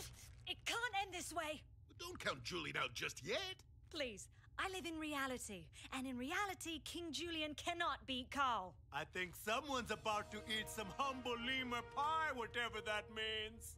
It can't end this way. Don't count Julien out just yet. Please, I live in reality, and in reality, King Julien cannot beat Karl. I think someone's about to eat some humble lemur pie, whatever that means.